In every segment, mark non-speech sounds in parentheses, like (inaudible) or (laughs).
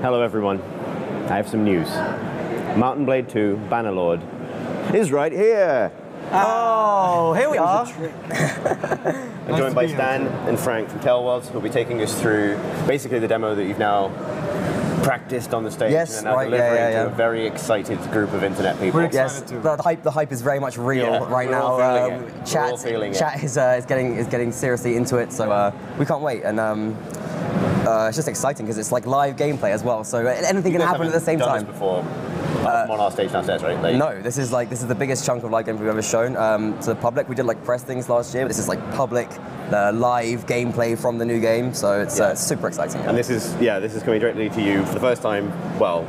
Hello, everyone. I have some news. Mount and Blade 2 Bannerlord is right here. Oh, here we are. (laughs) I'm joined by Stan and Frank from TaleWorlds, who'll be taking us through basically the demo that you've now practiced on the stage Yes, and now right, yeah, delivering yeah, yeah. to a very excited group of internet people. We're Yes, Excited the, the hype. The hype is very much real Yeah, right we're now. all feeling Um, it. We're all Chat, feeling chat is, uh, is getting is getting seriously into it. So uh, we can't wait, and um, uh, it's just exciting because it's like live gameplay as well. So anything You can happen at the same time. Before from on our stage downstairs, right? Like, No, this is like this is the biggest chunk of live gameplay we've ever shown um, to the public. We did like press things last year, but this is like public uh, live gameplay from the new game. So it's, Yeah. uh, super exciting. And this is yeah, this is coming directly to you for the first time. Well,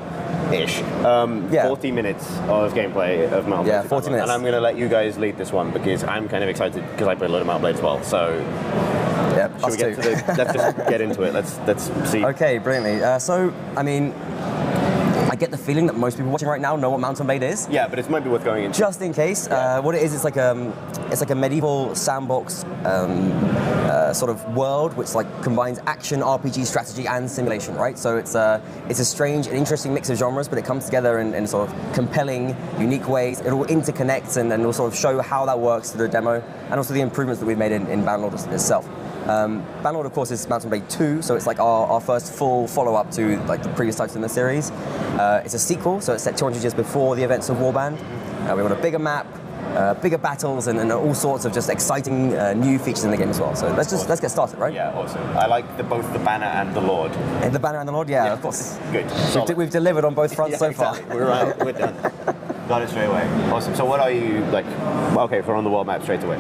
ish. Um, Yeah. 40 minutes of gameplay of Mountain Yeah, 40 minutes. And I'm going to let you guys lead this one because I'm kind of excited because I played a lot of Mount and Blade as well. So yeah, should we get to the? let's just get into it. Let's let's see. Okay, brilliantly. Uh, so, I mean, I get the feeling that most people watching right now know what Mount and Blade is. Yeah, but it might be worth going into. Just in case, uh, what it is, it's like a, it's like a medieval sandbox um, uh, sort of world which like combines action, RPG, strategy, and simulation. Right. So it's a, it's a strange and interesting mix of genres, but it comes together in, in sort of compelling, unique ways. It all interconnects and, and will sort of show how that works through the demo, and also the improvements that we've made in, in itself. Um, Bannerlord, of course, is Mount and Blade 2, so it's like our, our first full follow-up to like the previous titles in the series. Uh, it's a sequel, so it's set 200 years before the events of Warband. Uh, we want a bigger map, uh, bigger battles, and, and all sorts of just exciting uh, new features in the game as well. So let's just let's get started, right? Yeah, awesome. I like the, both the banner and the Lord. And the banner and the Lord, yeah, of course. Good. We've, we've delivered on both fronts Yeah, so far. exactly. We're right. We're done. (laughs) Got it straight away. Awesome. So what are you like? Okay, we're on the world map straight away.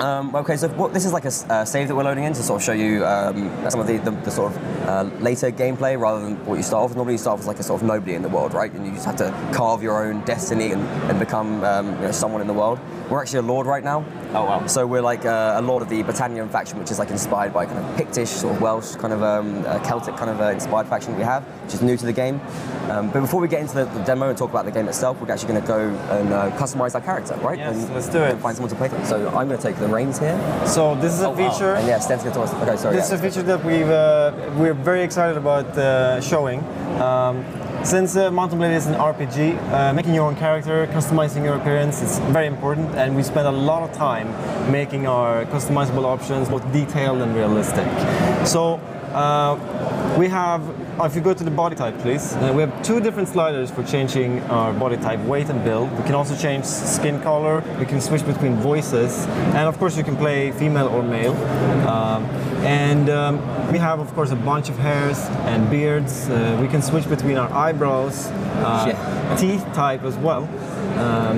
Um, okay, so what, this is like a uh, save that we're loading in to sort of show you um, some of the, the, the sort of uh, later gameplay rather than what you start off with. Normally you start off as like a sort of nobody in the world, right? And you just have to carve your own destiny and, and become um, you know, someone in the world. We're actually a lord right now. Oh wow. So we're like uh, a lot of the Battanian faction, which is like inspired by kind of Pictish, sort of Welsh, kind of um, uh, Celtic kind of uh, inspired faction that we have, which is new to the game. Um, but before we get into the, the demo and talk about the game itself, we're actually going to go and uh, customize our character, right? Yes, and let's do it. Find someone to play. With. So I'm going to take the reins here. So this is a Oh, wow. feature. And yeah, Sten's going to talk us. Okay, sorry. This is a feature that we've uh, we're very excited about uh, showing. Um, since uh, Mount and Blade is an RPG, uh, making your own character, customizing your appearance is very important, and we spend a lot of time making our customizable options both detailed and realistic. So. Uh, we have, uh, if you go to the body type, please, uh, we have two different sliders for changing our body type, weight and build. We can also change skin color. We can switch between voices, and of course, you can play female or male. Um, and um, we have, of course, a bunch of hairs and beards. Uh, we can switch between our eyebrows, uh, Yeah. teeth type as well. Um,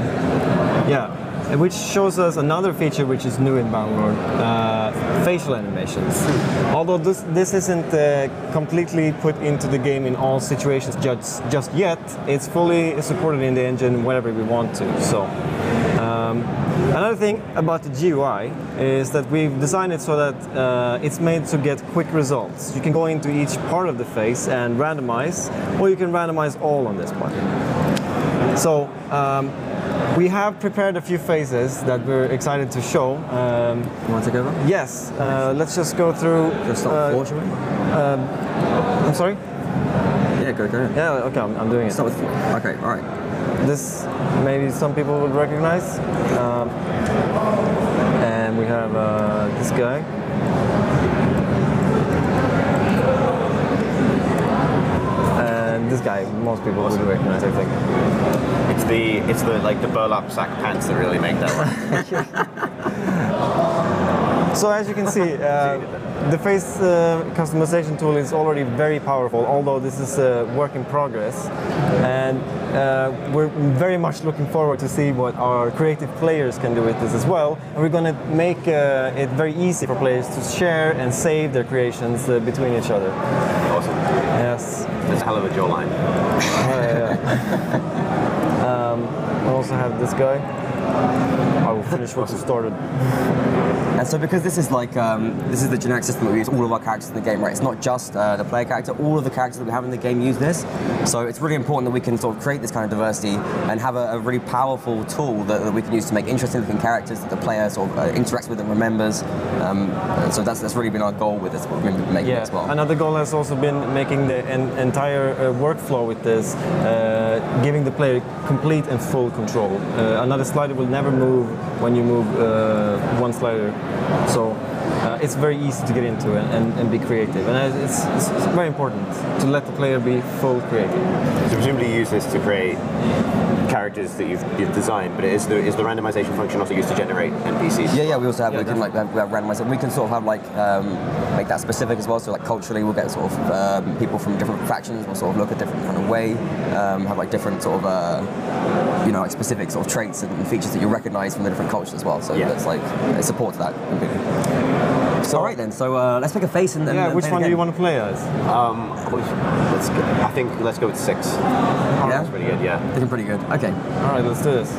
yeah, and which shows us another feature which is new in Bannerlord, uh, facial animations. Although this, this isn't uh, completely put into the game in all situations just, just yet, it's fully supported in the engine whenever we want to. So. Um, another thing about the GUI is that we've designed it so that uh, it's made to get quick results. You can go into each part of the face and randomize, or you can randomize all on this button. So um, we have prepared a few phases that we're excited to show. Um, You want to take over? yes, uh, let's just go through. Just uh, with four, shall we? I'm sorry. Yeah, go, go. Yeah, okay, I'm, I'm doing it. Start with four. Okay, all right. This maybe some people would recognize. Um, and we have uh, this guy. And this guy, most people would recognize, I think. It's the it's the like the burlap sack pants that really make that one. (laughs) So as you can see, (laughs) uh, the face uh, customization tool is already very powerful, although this is a work in progress. And uh, we're very much looking forward to see what our creative players can do with this as well. And we're going to make uh, it very easy for players to share and save their creations uh, between each other. awesome. Yes. That's a hell of a jawline. (laughs) (laughs) Um, we also have this guy. I will finish what you started. And so because this is like um, this is the generic system that we use all of our characters in the game, right? It's not just uh, the player character. All of the characters that we have in the game use this. So it's really important that we can sort of create this kind of diversity and have a, a really powerful tool that, that we can use to make interesting looking characters that the player sort of uh, interacts with and remembers. Um, so that's that's really been our goal with this. What we've been making it Yeah, as well. another goal has also been making the en- entire uh, workflow with this, uh, giving the player complete and full control. Uh, another slider will never move when you move uh, one slider, so uh, it's very easy to get into and, and, and be creative. And it's, it's, it's very important to let the player be full creative. So presumably you use this to create characters that you've, you've designed, but is the, is the randomization function also used to generate NPCs? Yeah, yeah. We also have Yeah, we can like have, we have randomized. and We can sort of have like um, make that specific as well. So like culturally, we'll get sort of um, people from different factions. will sort of look a different kind of way. Um, have like different sort of uh, you know like specific sort of traits and features that you recognize from the different cultures as well. So Yeah. that's like it supports that completely. So all right then. So uh, let's pick a face and, and Yeah, and which play the one do you want to play as? Um, let's go, I think let's go with six. Yeah? That's pretty good, yeah. Looking pretty good. Okay. All right, let's do this.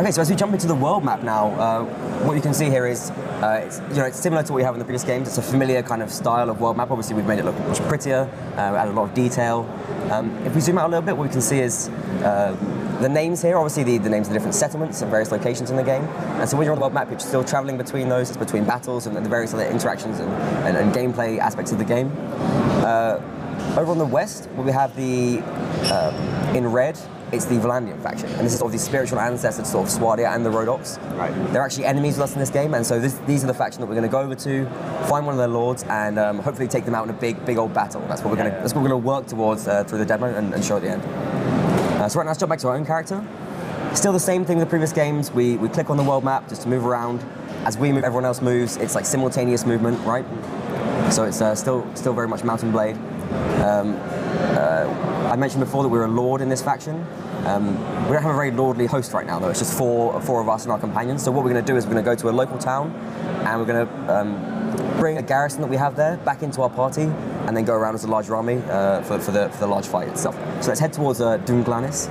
Okay, so as we jump into the world map now, uh, what you can see here is, uh, it's, you know, it's similar to what we have in the previous games. It's a familiar kind of style of world map. Obviously, we've made it look much prettier, uh, added a lot of detail. Um, if we zoom out a little bit, what we can see is uh, the names here. Obviously, the, the names of the different settlements and various locations in the game. And so when you're on the world map, you're still traveling between those. It's between battles and the various other interactions and, and, and gameplay aspects of the game. Uh, over on the west, where we have the uh, in red, it's the Vlandian faction, and this is sort of the spiritual ancestors, sort of Swadia and the Rhodoks. Right. They're actually enemies with us in this game, and so this, these are the faction that we're going to go over to, find one of their lords, and um, hopefully take them out in a big, big old battle. That's what we're going to. That's what we're going to work towards uh, through the demo and, and show at the end. So right now, let's jump back to our own character. Still the same thing with the previous games. We, we click on the world map just to move around. As we move, everyone else moves. It's like simultaneous movement, right? So it's uh, still still very much Mount and Blade. Um, uh, I mentioned before that we're a lord in this faction. Um, we don't have a very lordly host right now, though. It's just four four of us and our companions. So what we're going to do is we're going to go to a local town, and we're going to um, bring a garrison that we have there back into our party, and then go around as a larger army uh, for, for the for the large fight itself. So let's head towards uh, Dunglanys,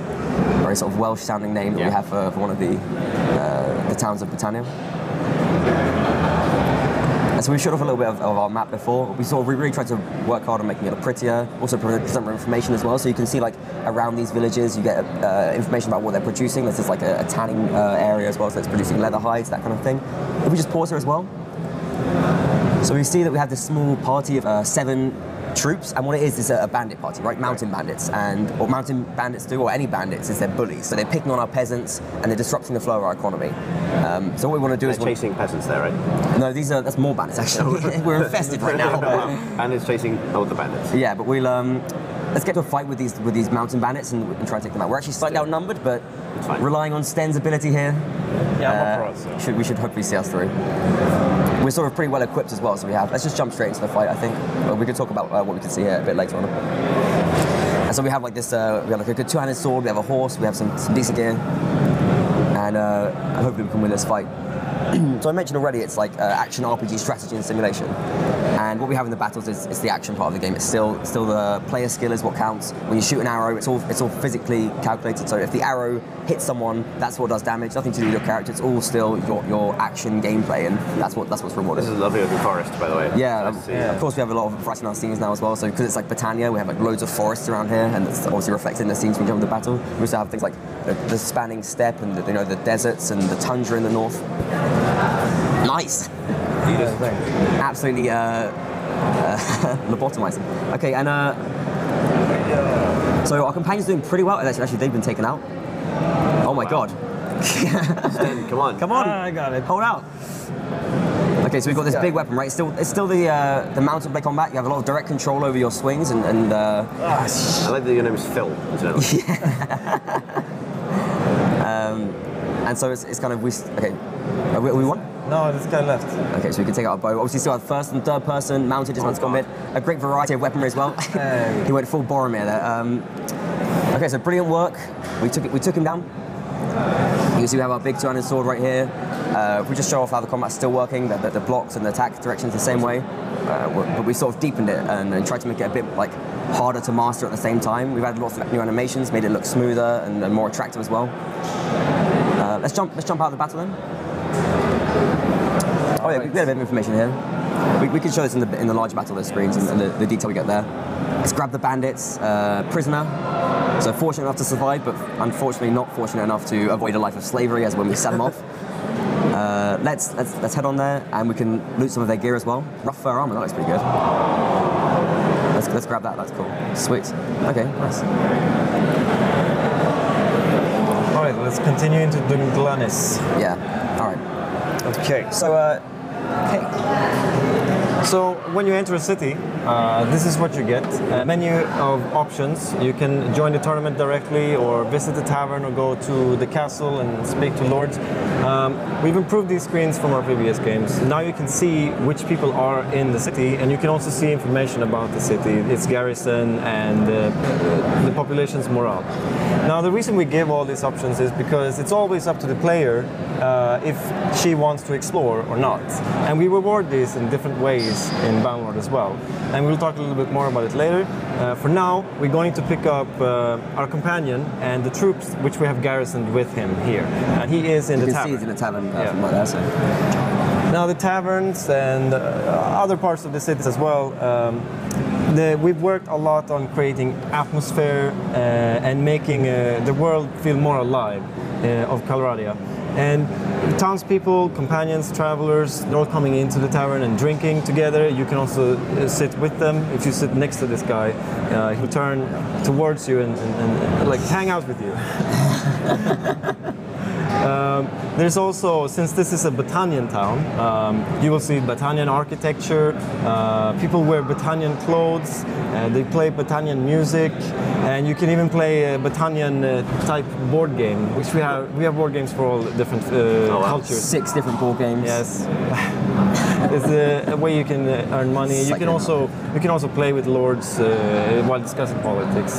very sort of Welsh-sounding name that we have for, for one of the uh, the towns of Battania. And so we showed off a little bit of, of our map before. We sort of we really tried to work hard on making it look prettier, also pre- present more information as well. So you can see like around these villages, you get uh, information about what they're producing. This is like a, a tanning uh, area as well, so it's producing leather hides, that kind of thing. If we just pause here as well. So we see that we have this small party of uh, seven troops, and what it is is a, a bandit party, right? Mountain bandits, and what mountain bandits do, or any bandits, is they're bullies. So they're picking on our peasants and they're disrupting the flow of our economy. Um, so what we want to do They're is we- chasing peasants there, right? no, these are that's more bandits actually. (laughs) (laughs) We're infested right now. (laughs) and it's chasing all the bandits. yeah, but we'll um, let's get to a fight with these with these mountain bandits and, and try and take them out. We're actually slightly outnumbered, but relying on Sten's ability here, Yeah, uh, not for us. so. should we should hopefully see us through. We're sort of pretty well equipped as well, so we have. Let's just jump straight into the fight. I think we could talk about uh, what we can see here a bit later on. And so we have like this. Uh, we have like a good two-handed sword. We have a horse. We have some, some decent gear, and uh, hopefully we can win this fight. (clears throat) so I mentioned already, it's like uh, action RPG strategy and simulation. And what we have in the battles is, is the action part of the game. It's still still the player skill is what counts. When you shoot an arrow, it's all it's all physically calculated. So if the arrow hits someone, that's what does damage. Nothing to do with your character. It's all still your, your action gameplay, and that's what that's what's rewarded. This is lovely looking forest, by the way. Yeah, um, see. of course we have a lot of variety in our scenes now as well. So because it's like Battania, we have like loads of forests around here, and it's obviously reflected in the scenes when you jump the battle. We also have things like the, the spanning steppe and the, you know the deserts and the tundra in the north. Nice, Yeah, thanks. absolutely uh, uh, (laughs) lobotomizing. Okay, and uh, so our companions doing pretty well. Actually, actually, they've been taken out. Oh my god! Sten, come on. (laughs) Come on, Ah, I got it. hold out. Okay, so we've got this Yeah. big weapon, right? It's still, it's still the uh, the Mount and Blade combat. You have a lot of direct control over your swings, and, and uh, I like that your name is Phil, incidentally. (laughs) and so it's, it's kind of we. s- Okay, are we, are we won. No, this guy left. Okay, so we can take out our bow. Obviously, still have first and third person mounted dismounted combat. A great variety of weaponry as well. (laughs) Hey. he went full Boromir there. Um, okay, so brilliant work. We took it. We took him down. You can see we have our big two-handed sword right here. Uh, we just show off how the combat's still working, the, the, the blocks and the attack directions the same way. uh, but we sort of deepened it and, and tried to make it a bit like harder to master at the same time. We've added lots of new animations, made it look smoother and, and more attractive as well. Uh, let's jump. Let's jump out of the battle then. Oh yeah, we we had a bit of information here. We, we can show this in the in the large battle list screens and, and the, the detail we get there. Let's grab the bandits, uh, prisoner. So fortunate enough to survive, but unfortunately not fortunate enough to avoid a life of slavery, as when we set them off. (laughs) Uh, let's, let's let's head on there, and we can loot some of their gear as well. Rough fur armor, that looks pretty good. Let's, let's grab that. That's cool. Sweet. Okay, nice. All right, let's continue into Dunglanys. Yeah. Okay. So, uh, okay. So when you enter a city, uh, this is what you get. A menu of options. You can join the tournament directly or visit the tavern or go to the castle and speak to lords. Um, we've improved these screens from our previous games. Now you can see which people are in the city and you can also see information about the city, its garrison and uh, the population's morale. Now the reason we give all these options is because it's always up to the player uh, if she wants to explore or not. And we reward these in different ways in Bannerlord as well. And we'll talk a little bit more about it later. Uh, for now, we're going to pick up uh, our companion and the troops which we have garrisoned with him here. And he is in You the tavern. It's in the tavern Yeah. from right there. So. Now the taverns and uh, other parts of the cities as well. Um, the, we've worked a lot on creating atmosphere uh, and making uh, the world feel more alive uh, of Calradia. And townspeople, companions, travelers, they're all coming into the tavern and drinking together. You can also uh, sit with them. If you sit next to this guy, uh, he'll turn towards you and, and, and like hang out with you. (laughs) Um, there's also, since this is a Battanian town, um, you will see Battanian architecture. Uh, people wear Battanian clothes. Uh, they play Battanian music, and you can even play a Battanian uh, type board game, which we have. We have board games for all different uh, wow. cultures. Six different board games. Yes. (laughs) it's a, a way you can uh, earn money. You Second can also you can also play with lords uh, while discussing politics.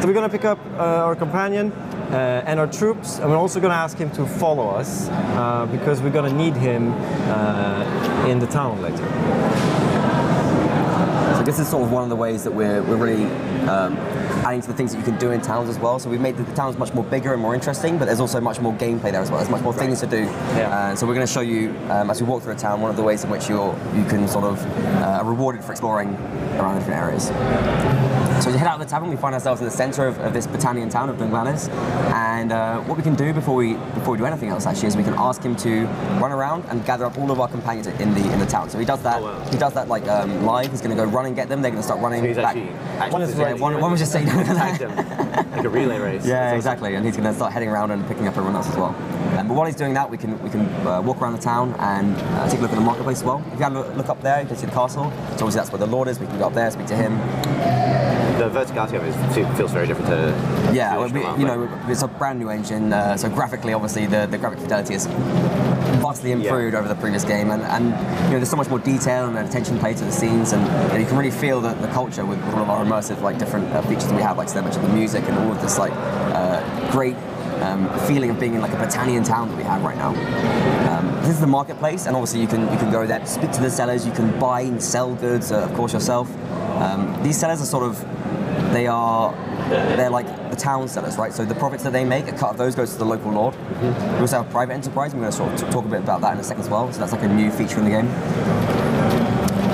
So we're gonna pick up uh, our companion uh, and our troops, and we're also gonna ask him to follow us uh, because we're gonna need him uh, in the town later. So this is sort of one of the ways that we're, we're really um, adding to the things that you can do in towns as well. So we've made the, the towns much more bigger and more interesting, but there's also much more gameplay there as well. There's much more things to do. Yeah. Uh, so we're going to show you um, as we walk through a town one of the ways in which you're you can sort of uh, are rewarded for exploring around the different areas. So as we head out of the tavern, we find ourselves in the centre of, of this Battanian town of Dunglanys. And uh, what we can do before we before we do anything else actually is we can ask him to run around and gather up all of our companions in the in the town. So he does that. Oh, wow. He does that like um, live. He's going to go run and get them. They're going to start running He's back. actually, actually One is physically right. one, one was just saying. (laughs) like a relay race. Yeah, exactly. And he's going to start heading around and picking up everyone else as well. Um, but while he's doing that, we can we can uh, walk around the town and uh, take a look at the marketplace as well. If you have a look, look up there, you can see the castle. So obviously that's where the lord is. We can go up there, speak to him. The verticality of it is- feels very different to. Yeah, well, we, you know, it's a brand new engine. Uh, so graphically, obviously, the, the graphic fidelity is vastly improved over the previous game, and, and you know, there's so much more detail and attention paid to the scenes, and you, can really feel the, the culture with, with all of our immersive like different uh, features that we have, like so much of the music and all of this like uh, great um, feeling of being in like a Battanian town that we have right now. Um, this is the marketplace, and obviously you can you can go there, speak to the sellers, you can buy and sell goods, uh, of course yourself. Um, these sellers are sort of they are they're like the town sellers, right? So the profits that they make, a cut of those goes to the local lord. We also have private enterprise. and We're going to sort of t- talk a bit about that in a second as well. So that's like a new feature in the game.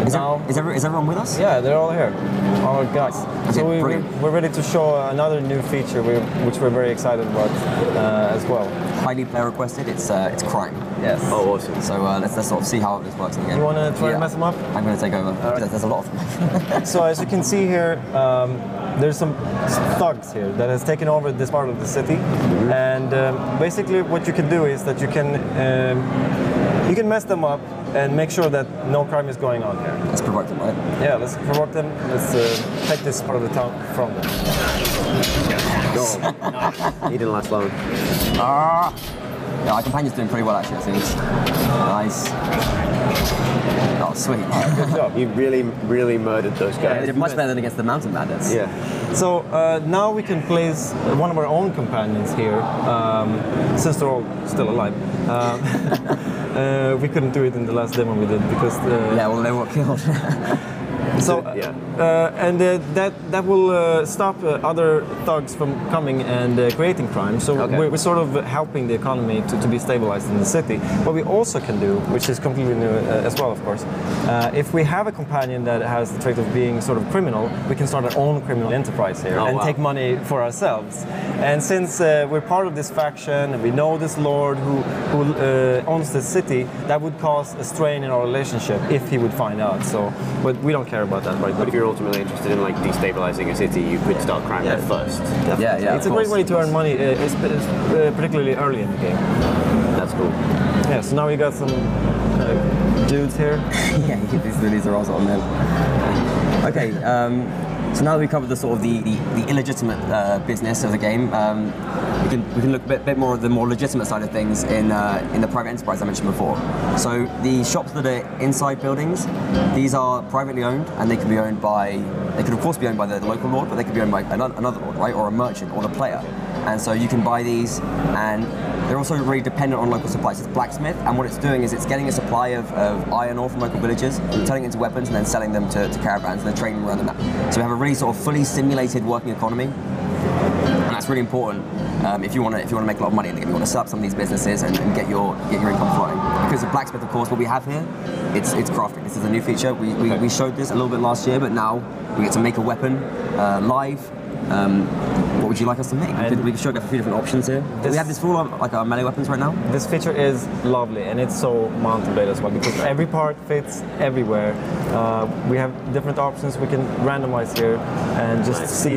Is, Now- every, every, is everyone with us? Yeah, they're all here. All our guys. so Okay, we, we, brilliant. we're ready to show another new feature we, which we're very excited about uh, as well. Highly player requested. It's uh, it's crime. Yes. Oh, awesome. So uh, let's, let's sort of see how this works in the game. You want to try Yeah. to mess them up? I'm going to take over. There's, there's a lot of them. (laughs) So as you can see here, um, there's some thugs here that has taken over this part of the city, and um, basically what you can do is that you can um, you can mess them up and make sure that no crime is going on here. let's provoke them, right? Yeah, let's provoke them. Let's uh, take this part of the town from them. No, (laughs) he didn't last long. Yeah, our companion's doing pretty well actually. It seems. Nice. Oh, sweet. (laughs) Good job. You really, really murdered those They guys. did much better than against the mountain bandits. Yeah. So uh, now we can place one of our own companions here, um, since they're all still alive. Um, (laughs) Uh, we couldn't do it in the last demo we did because uh, Yeah, well, they were killed. (laughs) so Yeah. uh, and uh, that that will uh, stop uh, other thugs from coming and uh, creating crime. So Okay. we're, we're sort of helping the economy to, to be stabilized in the city. What we also can do, which is completely new uh, as well, of course, uh, if we have a companion that has the trait of being sort of criminal, we can start our own criminal enterprise here Oh, and wow. take money for ourselves. And since uh, we're part of this faction and we know this lord who who uh, owns the city, that would cause a strain in our relationship if he would find out. So, but we don't care about that right. But if you're ultimately interested in like destabilizing a city, you could start crime there first. yeah, yeah. it's of a great way to earn money, uh, it's- it's, uh, particularly early in the game. That's cool. Yeah, so now we got some uh, dudes here. (laughs) yeah, these, these are also on them. Okay, um, so now that we covered the sort of the, the, the illegitimate uh, business of the game, um, we can we can look a bit, bit more at the more legitimate side of things in uh, in the private enterprise I mentioned before. So the shops that are inside buildings, these are privately owned and they can be owned by they could of course be owned by the, the local lord, but they could be owned by another, another lord, right, or a merchant or the player. And so you can buy these and they're also really dependent on local supplies. It's blacksmith, and what it's doing is it's getting a supply of, of iron ore from local villages, turning it into weapons, and then selling them to, to caravans and then trading around the map. So we have a really sort of fully simulated working economy, and that's really important um, if you want to if you want to make a lot of money the game. You want to set up some of these businesses and, and get your get your income flowing. Because the blacksmith, of course, what we have here, it's it's crafting. This is a new feature. We, we, we showed this a little bit last year, but now we get to make a weapon uh, live. Um, what would you like us to make? We could, we could show you a few different options here. This- we have this full of like our melee weapons right now. This feature is lovely and it's so Mount and Blade as well because every part fits everywhere. Uh, we have different options we can randomize here and just see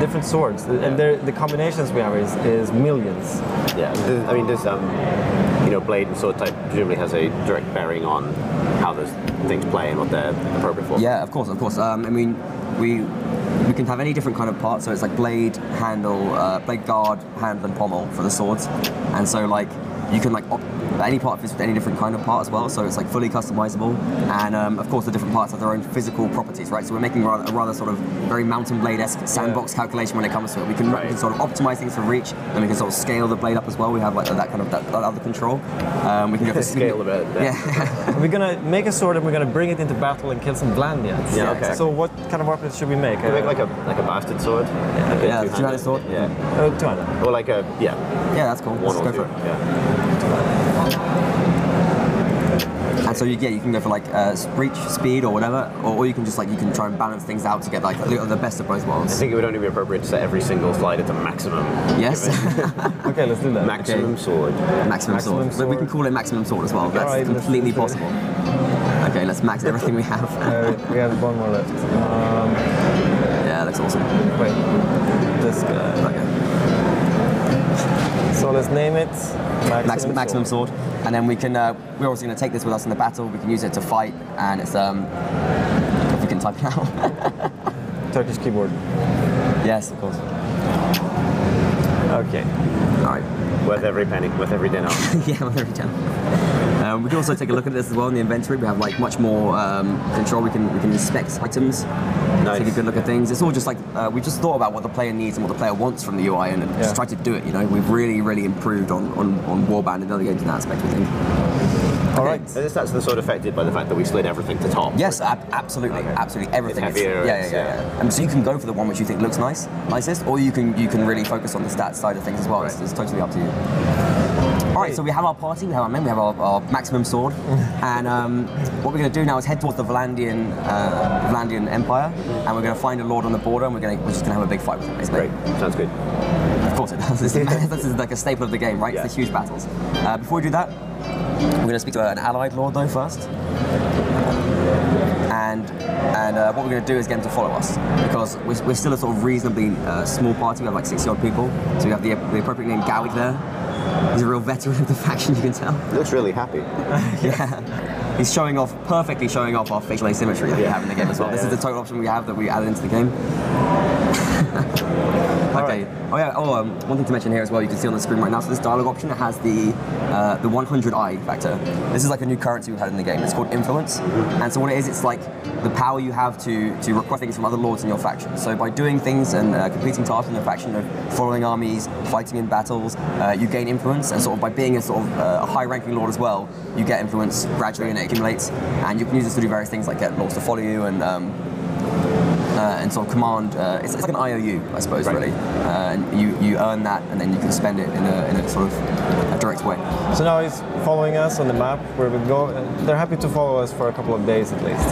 different swords. And the combinations we have is, is millions. Yeah. This- I mean, this um, you know, blade and sword type presumably has a direct bearing on how those things play and what they're appropriate for. Yeah, of course, of course. Um, I mean, we we can have any different kind of parts. So it's like blade, handle, uh, blade guard, handle, and pommel for the swords. And so like you can like op- any part fits with any different kind of part as well. So it's like fully customizable. And um, of course, the different parts have their own physical properties, right? So we're making rather, a rather sort of very Mount and Blade-esque sandbox calculation when it comes to it. We can, we can sort of optimize things for reach, and we can sort of scale the blade up as well. We have like that kind of that, that other control. Um, we can (laughs) go for Scale a bit. Yeah. We're gonna make a sword and we're gonna bring it into battle and kill some Vlandians. Yeah, okay. So what kind of weapons should we make? Can we make like a like a bastard sword. Like a Yeah, two-handed- two-handed sword. Yeah. uh, 200. Or like a yeah, yeah, that's cool. one Let's or go two. for it. Yeah. And so you, yeah, you can go for like uh, reach, speed, or whatever, or, or you can just like you can try and balance things out to get like the, the best of both worlds. I think it would only be appropriate to set every single slider to maximum. Yes, (laughs) Okay, let's do that. Maximum sword. maximum, Maximum sword. But we can call it maximum sword as well. That's Alright, let's- completely possible. Okay, let's max everything we have. (laughs) Uh, we have one more left. Um, yeah, that's awesome. wait, this guy. Okay. So let's name it Maximum, Maximum, maximum sword, and then we can. Uh, we're also going to take this with us in the battle. We can use it to fight, and it's um. If we can type it out. (laughs) Turkish keyboard. yes, of course. Okay. All right. Worth every penny, worth every dinner. (laughs) yeah, well, every time. Um, we can also take a look at this as well in the inventory. We have like much more um, control. We can we can inspect items, Nice. take a good look at things. It's all just like uh, we just thought about what the player needs and what the player wants from the UI, and Yeah. just tried to do it. You know, we've really really improved on on, on Warband and other games in that aspect. We think. All right. I guess that's the sort of affected by the fact that we slid everything to top. Yes, ab- absolutely, absolutely. Everything. It's heavier, yeah, yeah, yeah, yeah. And so you can go for the one which you think looks nice, nicest, or you can you can really focus on the stats side of things as well. It's, Right. it's totally up to you. All right, so we have our party, we have our men, we have our, our maximum sword, (laughs) and um, what we're going to do now is head towards the Vlandian, uh, Vlandian Empire, and we're going to find a lord on the border, and we're, going to, we're just going to have a big fight with him. basically. Great. Sounds good. Of course it does. (laughs) This is, (laughs) this is like a staple of the game, right? Yeah. It's the huge battles. Uh, before we do that, we're going to speak to an allied lord though first. And and uh, what we're going to do is get him to follow us because we're, we're still a sort of reasonably uh, small party. We have like 60 odd people, so we have the, the appropriate name Gowig there. He's a real veteran of the faction, you can tell. Looks really happy. (laughs) Yeah. He's showing off, perfectly showing off our facial asymmetry that we have in the game as well. Yeah, this yeah. is the total option we have that we added into the game. (laughs) Okay. Oh yeah. Oh, um, one thing to mention here as well. You can see on the screen right now. So this dialogue option has the uh, the 100i factor. This is like a new currency we've had in the game. It's called influence. And so what it is, it's like the power you have to to request things from other lords in your faction. So by doing things and uh, completing tasks in your faction of following armies, fighting in battles, uh, you gain influence. And sort of by being a sort of uh, a high-ranking lord as well, you get influence gradually and it accumulates. And you can use this to do various things like get lords to follow you and. Um, uh, and sort of command. Uh, it's, it's like an IOU, I suppose, Right. really. Uh, and you, you earn that, and then you can spend it in a, in a sort of a direct way. So now he's following us on the map where we go. They're happy to follow us for a couple of days at least.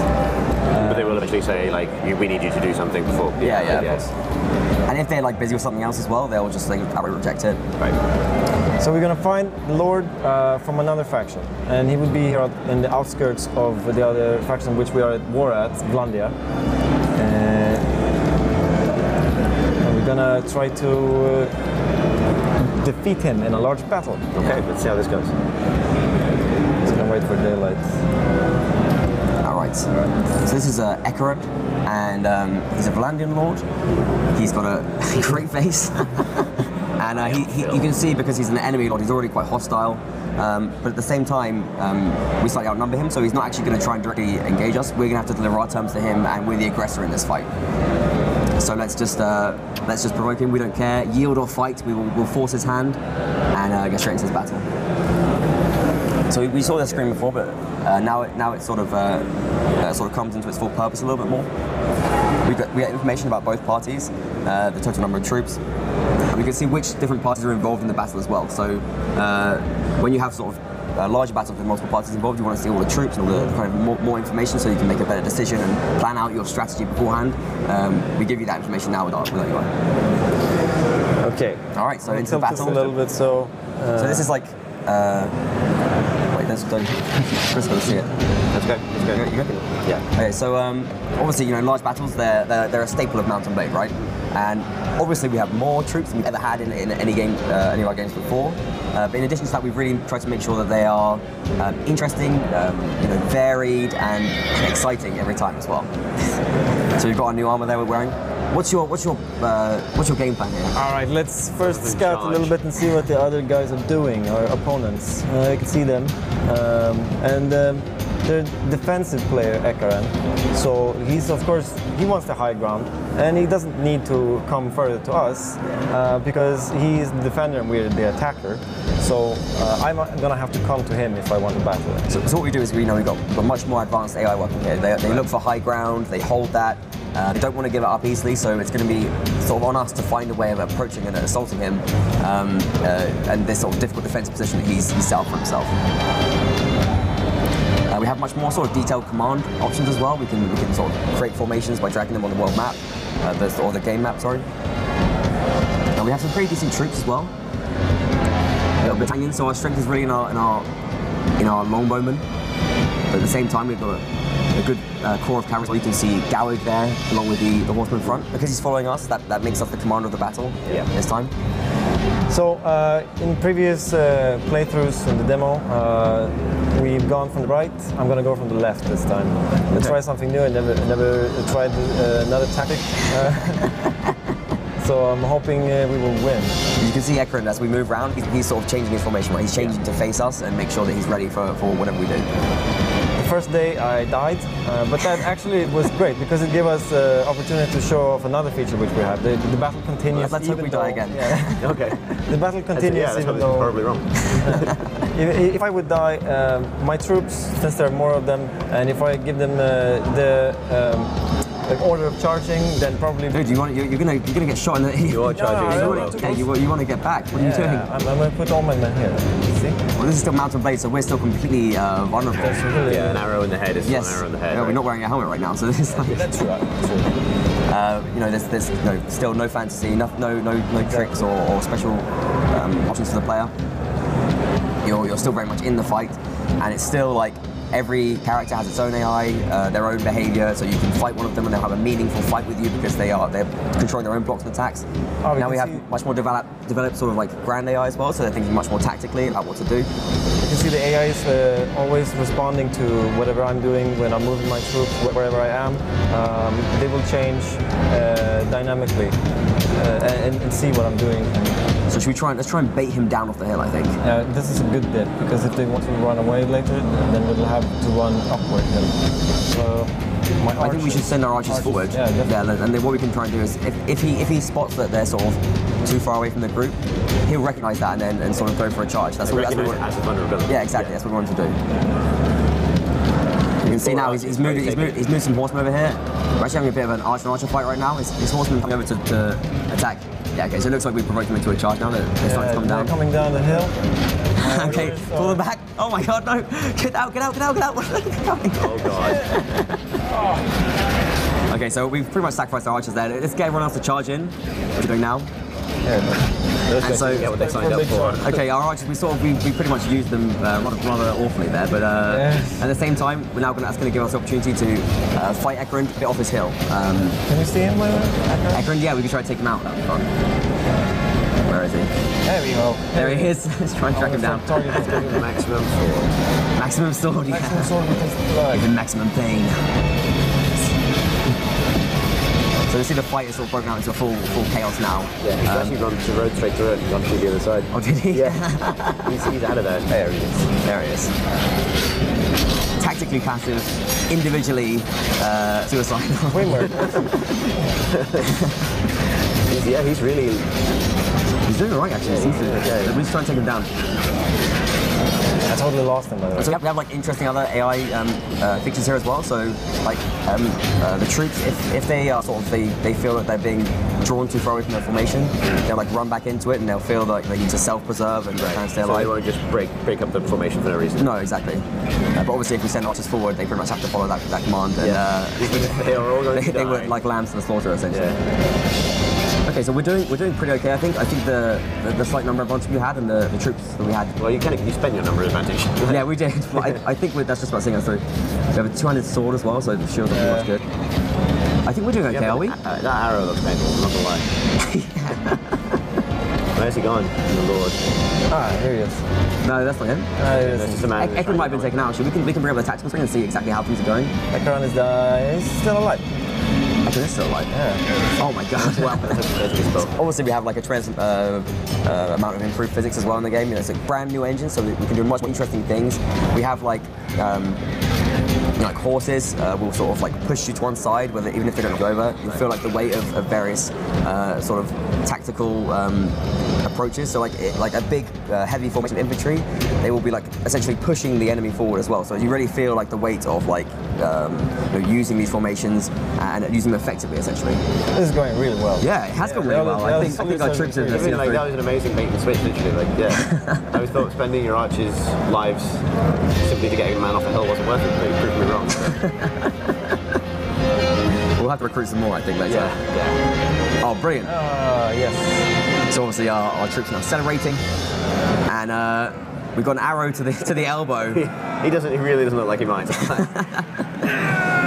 but they will eventually say like, you, "We need you to do something before." Yeah, yeah, of Yes. And if they're like busy with something else as well, they'll just like outright reject it. Right. So we're gonna find the Lord uh, from another faction, and he would be here in the outskirts of the other faction which we are at war at, Vlandia. Gonna try to uh, defeat him in a large battle. Okay. Let's see how this goes. Just gonna wait for daylight. All right. So this is uh, Ekerot, and um, he's a Vlandian lord. He's got a (laughs) great face, (laughs) and uh, he, he, you can see because he's an enemy lord, he's already quite hostile. Um, but at the same time, um, we slightly outnumber him, so he's not actually going to try and directly engage us. We're going to have to deliver our terms to him, and we're the aggressor in this fight. So let's just uh, let's just provoke him. We don't care, yield or fight. We will we'll force his hand and uh, get straight into his battle. So we- saw this screen before, but uh, now it now it sort of uh, uh, sort of comes into its full purpose a little bit more. We got we get information about both parties, uh, the total number of troops, and we can see which different parties are involved in the battle as well. So when you have sort of uh, larger battles with multiple parties involved, you want to see all the troops and all the kind of more, more information so you can make a better decision and plan out your strategy beforehand. Um, we give you that information now with our, with our UI. Okay. All right, so into the battle. a little bit so. Uh, So this is like. Uh, wait, let's don't. (laughs) Chris got to see it. Let's go. Let's go. You reckon? Yeah. Okay, so um, obviously, you know, large battles, they're, they're, they're a staple of Mount and Blade, right? And obviously, we have more troops than we've ever had in, in any game, uh, any of our games before. Uh, but in addition to that, we've really tried to make sure that they are um, interesting, um, you know, varied, and exciting every time as well. (laughs) so you've got our new armor there we're wearing. What's your what's your uh, what's your game plan here? All right, let's first in scout a little bit and see what the other guys are doing, our opponents. Uh, you can see them. Um, and um, the defensive player, Ekaran. So he's, of course, he wants the high ground. And he doesn't need to come further to us uh, because he's the defender and we're the attacker. So uh, I'm going to have to come to him if I want to battle him. So, so what we do is we know we've got, we've got much more advanced AI working here. They, they look for high ground, they hold that. Uh, they don't want to give it up easily, so it's going to be sort of on us to find a way of approaching and assaulting him, um, uh, and this sort of difficult defensive position that he's, he's set up for himself. Uh, we have much more sort of detailed command options as well. We can we can sort of create formations by dragging them on the world map, uh, the, or the game map, sorry. And we have some pretty decent troops as well. A Little battalion, so our strength is really in our in our in our longbowmen. But at the same time, we've got a, a good uh, core of cavalry. You can see Gowig there, along with the, the horseman front. Because he's following us, that, that makes us the commander of the battle Yeah. this time. So uh, in previous uh, playthroughs in the demo, uh, we've gone from the right. I'm gonna go from the left this time. Let's try something new. I never, never tried uh, another tactic. Uh, (laughs) so I'm hoping uh, we will win. You can see Ekron as we move around, he's, he's sort of changing his formation, right? He's changing to face us and make sure that he's ready for, for whatever we do. First day I died, uh, but that actually was great because it gave us uh, opportunity to show off another feature which we have. The, the battle continues. Let's hope we die again. Yeah. (laughs) Okay. the battle continues yeah, that's even probably though wrong. (laughs) If, if I would die, um, my troops, since there are more of them, and if I give them uh, the um, like order of charging, then probably. Dude, you want you're, you're gonna you're gonna get shot in the. You are (laughs) charging I you so don't well. want wanna, yeah, you, you want to get back. What are you doing? I'm, I'm gonna put all my men here. See? Well, this is still Mount and Blade, so we're still completely uh, vulnerable. That's really. Yeah, an arrow in the head is Yes. one arrow in the head. Yeah, right? we're not wearing a helmet right now, so this is like, That's true. That's true. uh, you know, there's, there's no, still no fantasy, no, no, no, no tricks or, or special um, options for the player. You're, you're still very much in the fight, and it's still like every character has its own AI, uh, their own behavior, so you can fight one of them and they'll have a meaningful fight with you because they are they're controlling their own blocks and attacks. Oh, we now we have see- much more developed, developed sort of like grand AI as well, so they're thinking much more tactically about what to do. You can see the AI is uh, always responding to whatever I'm doing when I'm moving my troops, wherever I am. Um, they will change uh, dynamically uh, and, and see what I'm doing. And, So should we try and let's try and bait him down off the hill? I think. uh, this is a good bit because if they want to run away later, then we'll have to run upward hill. So my I think we should send our archers, archers, forward. Yeah, definitely. and then what we can try and do is, if, if he if he spots that they're sort of too far away from the group, he'll recognise that and then and sort of go for a charge. That's what, that's what we it as a vulnerability. Yeah, exactly. That's what we want to do. You can see now he's, he's, moving, he's, moved, he's moved some horsemen over here. We're actually having a bit of an archer and archer fight right now. His, his horsemen coming over to, to attack. Yeah, okay, so it looks like we've provoked them into a charge now. They're, they're starting to come they're down. coming down the hill. (laughs) okay, pull them back. Oh my god, no! Get out, get out, get out, get out! (laughs) Oh god. (laughs) okay, so we've pretty much sacrificed our archers there. Let's get everyone else to charge in. What are you doing now? Those guys so- didn't what they signed up for. Okay, our we sort of, we, we pretty much used them uh, rather, rather awfully there, but uh, Yes. at the same time, we're now gonna, that's going to give us the opportunity to uh, fight Ekrund, get off his hill. Um, Can we see him? By the? Ekrund, yeah, we can try to take him out. That'd be fun. Where is he? There we go. There he is. (laughs) Let's try and track him down. Target Maximum sword. (laughs) Maximum sword, yeah. maximum sword with his blood. Even maximum pain. So the fight is all broken out into full full chaos now. Yeah, he's actually gone to rode straight through it and gone through the other side. Oh, did he? Yeah. (laughs) he's, he's out of there. There he is. There he is. Tactically passive, individually uh, suicidal. (laughs) Way more. (laughs) He's, yeah, he's really. He's doing alright actually. Seems to, Yeah, yeah. We just trying to take him down. I totally lost him by the way. So we have, we have like interesting other AI um, uh, features here as well. So like um, uh, the troops, if, if they are sort of they, they feel that they're being drawn too far away from their formation, they'll like run back into it and they'll feel like they need to self-preserve and kind of stay So alive. they won't just break break up the formation for no reason. No, exactly. Uh, but obviously, if we send archers forward, they pretty much have to follow that, that command. And, uh, (laughs) they are all going (laughs) they, to they were like lambs to the slaughter, essentially. Yeah. Okay, so we're doing we're doing pretty okay. I think I think the the, the slight number of advantage we had and the, the troops that we had. Well, you kind of you spend your number advantage. (laughs) Yeah, we did. But I, I think we're, that's just about seeing us through. We have a two-handed sword as well, so the shield Yeah. looks good. I think we're doing okay, Yeah, are we? uh, that arrow looks painful. I'm not gonna lie. (laughs) Where's he gone? The Lord. Ah, here he is. No, that's not him. Ah, here he That's just a man. Ek- Ekron might have been taken out. Actually, we can we can bring up the tactical screen and see exactly how things are going. Ekron is the, he's still alive. Ekron is still alive. Yeah. Oh my god! (laughs) Wow. Obviously, we have like a tremendous uh, uh, amount of improved physics as well in the game. You know, it's a brand new engine, so we, can do much more interesting things. We have like. Um, like horses uh, will sort of like push you to one side, whether even if they don't go over, you feel like the weight of, of various uh, sort of tactical um, approaches. So like it, like a big uh, heavy formation of infantry, they will be like essentially pushing the enemy forward as well. So you really feel like the weight of like um, you know, using these formations and using them effectively, essentially. This is going really well. Yeah, it has gone really that well. I think I think our troops have that I was seen mean, it like, through. that was an amazing bait and switch, literally. Like, yeah. (laughs) I always thought spending your archers' lives simply to get a man off a hill wasn't worth it, but you proved me wrong. We'll have to recruit some more, I think, later. yeah, yeah. Oh, brilliant. Ah, yes. So obviously our, our troops are now celebrating, and uh, we've got an arrow to the to the elbow. (laughs) He doesn't. He really doesn't look like he might. (laughs)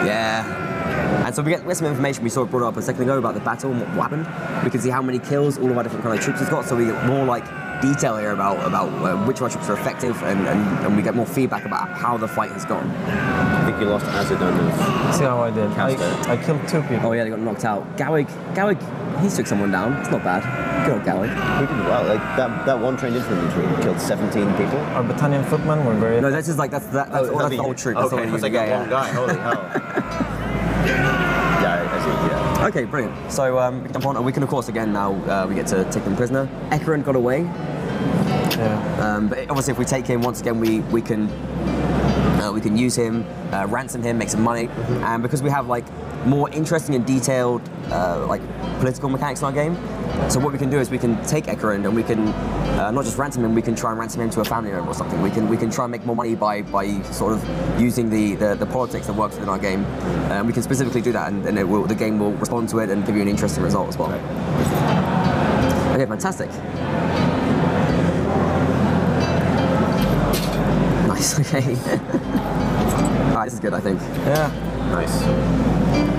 yeah. And so we get, we get some information we saw brought up a second ago about the battle and what, what happened. We can see how many kills all of our different kind of troops has got, so we get more like detail here about about uh, which of our troops are effective, and, and, and we get more feedback about how the fight has gone. I think you lost Azadon of See how I did. I, I killed two people. Oh yeah, they got knocked out. Gowig, Gowig, he took someone down. It's not bad. Good old Gowig. We did well. Like that, that one trained infantry killed 17 people. Our battalion footmen were very. No, this is like that's that, that's, Oh, that's the- the whole troop. That's Okay, all I was we like use. that one guy. Holy hell. (laughs) yeah, I see. Yeah. (laughs) Okay, brilliant. So um, we can jump on, and we can of course again now uh, we get to take him prisoner. Ekerin got away, yeah. um, but obviously if we take him once again, we we can uh, we can use him, uh, ransom him, make some money, and because we have like more interesting and detailed uh, like political mechanics in our game. So what we can do is we can take Ekerin and we can uh, not just ransom him, we can try and ransom him to a family member or something. We can we can try and make more money by by sort of using the, the, the politics that works within our game. And we can specifically do that, and, and it will, the game will respond to it and give you an interesting result as well. Okay, fantastic. (laughs) Nice. Okay. All right, (laughs) this is good. I think. Yeah. Nice.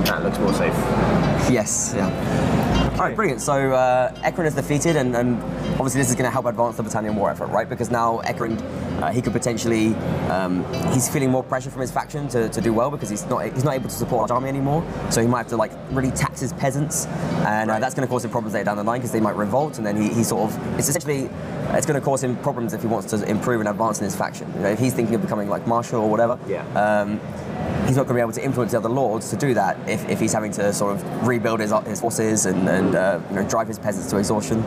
That looks more safe. Yes. Yeah. All right, brilliant. So uh, Ekron is defeated, and, and obviously this is going to help advance the Battanian war effort, right? Because now Ekron uh, he could potentially um, he's feeling more pressure from his faction to, to do well because he's not he's not able to support his army anymore. So he might have to like really tax his peasants, and uh, that's going to cause him problems later down the line because they might revolt, and then he, he sort of it's essentially it's going to cause him problems if he wants to improve and advance in his faction. You know, if he's thinking of becoming like marshal or whatever, Yeah. um, he's not going to be able to influence the other lords to do that if, if he's having to sort of rebuild his, his forces and, and uh, you know, drive his peasants to exhaustion.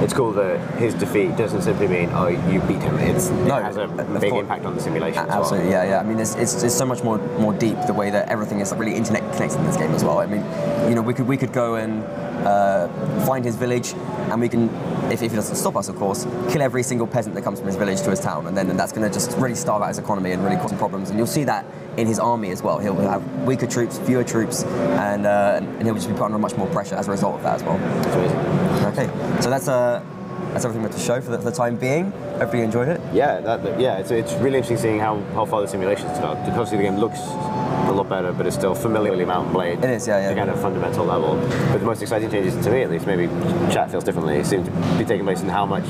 It's cool that his defeat doesn't simply mean oh you beat him. It's, No, it has a big course. impact on the simulation. as well. Absolutely, yeah, yeah. I mean, it's, it's, it's so much more more deep the way that everything is really internet connected in this game as well. I mean, you know, we could we could go and uh, find his village, and we can, if, if he doesn't stop us, of course, kill every single peasant that comes from his village to his town, and then and that's going to just really starve out his economy and really cause him problems. And you'll see that in his army as well. He'll have weaker troops, fewer troops, and uh, and he'll just be put under much more pressure as a result of that as well. Okay, so that's uh, that's everything we have to show for the, for the time being. Hopefully you enjoyed it. Yeah, that, yeah. It's, it's really interesting seeing how, how far the simulation's developed. Because obviously the game looks a lot better, but it's still familiarly Mount and Blade. It is, yeah, yeah. At a kind of fundamental level. But the most exciting changes, to me at least, maybe chat feels differently, seem to be taking place in how much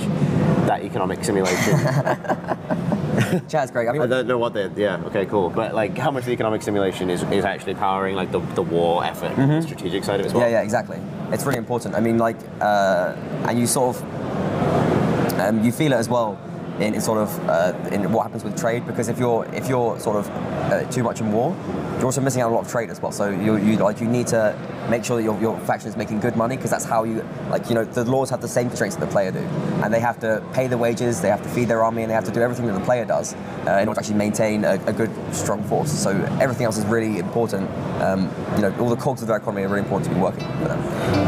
that economic simulation. (laughs) Chat's great. I mean, I don't know what they. Yeah. Okay. Cool. But like, how much the economic simulation is, is actually powering like the, the war effort, the strategic side of it as well. Mm-hmm. Yeah, yeah, exactly. It's really important. I mean, like, uh, and you sort of, um, you feel it as well in, in sort of uh, in what happens with trade because if you're if you're sort of uh, too much in war, you're also missing out a lot of trade as well. So you, you like you need to make sure that your, your faction is making good money because that's how you like you know the laws have the same constraints that the player do, and they have to pay the wages, they have to feed their army, and they have to do everything that the player does uh, in order to actually maintain a, a good strong force. So everything else is really important. Um, you know, all the cogs of their economy are really important to be working.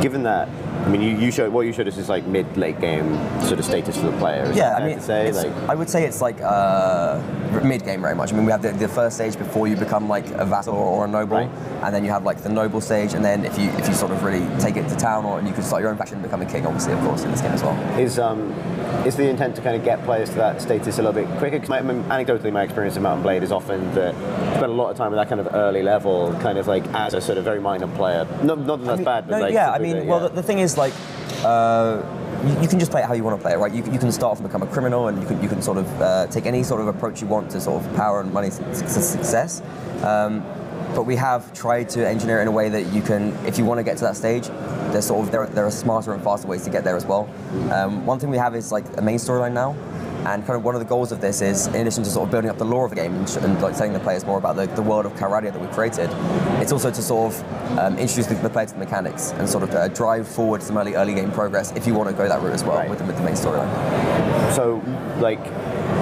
Given that, I mean, you, you showed what you showed us is like mid late game sort of status for the player. Is Yeah, I mean, say like. I would say it's like uh, mid game very much. I mean, we have the, the first stage before you become like a vassal or, a noble, Right. and then you have like the noble stage, and then if you if you sort of really take it to town, or and you can start your own faction and become a king, obviously, of course, in this game as well. Is um is the intent to kind of get players to that status a little bit quicker? 'Cause my, my- anecdotally, my experience of Mount and Blade is often that you spend a lot of time at that kind of early level, kind of like as a sort of very minor player. Not, not that that's bad, but no, like yeah, I mean, that, well, the, the thing is, like, uh, you, you can just play it how you want to play it, right? You, can- you can start off and become a criminal, and you can you can sort of uh, take any sort of approach you want to sort of power and money su- su- success. Um, but we have tried to engineer it in a way that you can, if you want to get to that stage, there's sort of there, there are smarter and faster ways to get there as well. Um, one thing we have is like a main storyline now. And kind of one of the goals of this is, in addition to sort of building up the lore of the game and, and like telling the players more about the, the world of Calradia that we've created, it's also to sort of um, introduce the, the player to the mechanics and sort of uh, drive forward some early early game progress if you want to go that route as well Right. with, the, with the main storyline. So, like,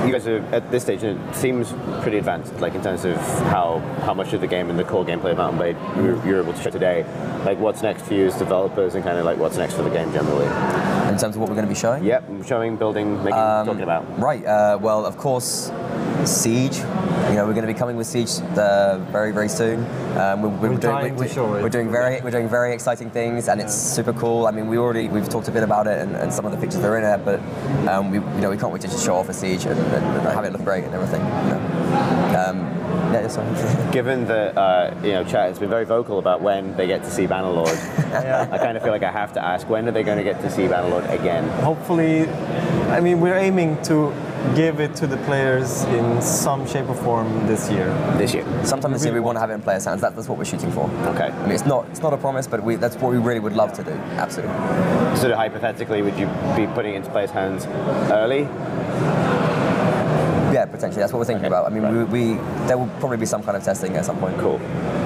you guys are at this stage, and it seems pretty advanced, like in terms of how how much of the game and the core gameplay of Mount and Blade you're, you're able to show today. Like, what's next for you as developers, and kind of like what's next for the game generally? In terms of what we're going to be showing, Yep, showing, building, making, Um, talking about. Right. Uh, well, of course, Siege. You know, we're going to be coming with Siege uh, very, very soon. Um, we're, we're, We're doing, dying we- to show it. we're doing very, we're doing very exciting things, and it's super cool. I mean, we already we've talked a bit about it, and, and some of the pictures that are in it, but um, we, you know, we can't wait to just show off a Siege and, and, and have it look great and everything. You know. um, yeah, yeah, sorry. (laughs) Given that uh, you know, chat has been very vocal about when they get to see Bannerlord, yeah. I kind of feel like I have to ask: when are they going to get to see Bannerlord again? Hopefully, I mean, we're aiming to give it to the players in some shape or form this year. This year. Sometime this year, we want to have it in players' hands. That, that's what we're shooting for. Okay. I mean, it's not it's not a promise, but we, that's what we really would love to do. Absolutely. Sort of hypothetically, would you be putting it into players' hands early? Yeah, potentially. That's what we're thinking Okay. about. I mean, Right. we, we there will probably be some kind of testing at some point. Cool.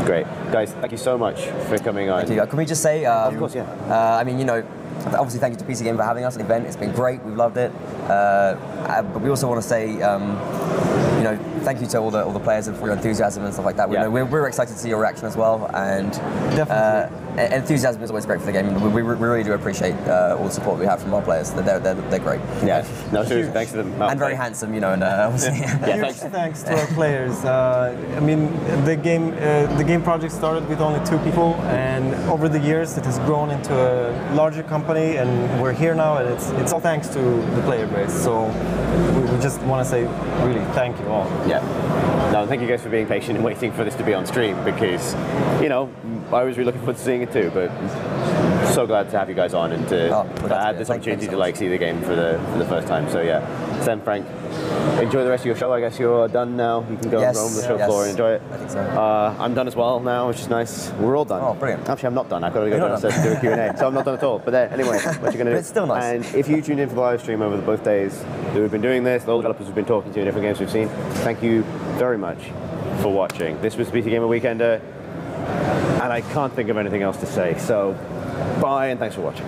Great. Guys, thank you so much for coming on. Thank you. Can we just say? Um, Of course, yeah. Uh, I mean, you know, obviously, thank you to PC Game for having us at the event. It's been great. We've loved it. Uh, uh, but we also want to say, um, you know, thank you to all the all the players and for your enthusiasm and stuff like that. We Yeah. know we're, we're excited to see your reaction as well, and Definitely. uh, enthusiasm is always great for the game. We, we, we really do appreciate uh, all the support we have from our players. They're they're, they're great. Yeah. No, seriously, thanks to them. And very handsome, you know, and uh, (laughs) obviously. Yeah, (laughs) Huge thanks. thanks to our players. Uh, I mean, the game uh, the game project started with only two people, and over the years it has grown into a larger company, and we're here now, and it's it's all thanks to the player base. So we, we just want to say really thank you all. Yeah. No, um, thank you guys for being patient and waiting for this to be on stream because, you know, I was really looking forward to seeing it too, but so glad to have you guys on and to, Oh, we're to to add this opportunity to like see the game for the for the first time. So yeah, Then Frank, enjoy the rest of your show. I guess you're done now. You can go Yes, and roam the show yes. floor and enjoy it. I think so. Uh, I'm done as well now, which is nice. We're all done. Oh, brilliant. Actually, I'm not done. I've got to go downstairs and do a Q&A. So I'm not done at all. But there, anyway, (laughs) what you're going to do. It's still nice. And if you tuned in for the live stream over the both days that we've been doing this, all the developers we've been talking to, in different games we've seen, thank you very much for watching. This was the PC Gamer Weekender, and I can't think of anything else to say. So, bye and thanks for watching.